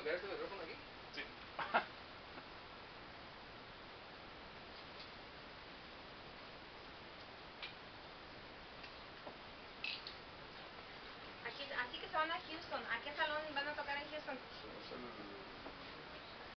cambiar este micrófono aquí? Sí. Aquí, así que se van a Houston.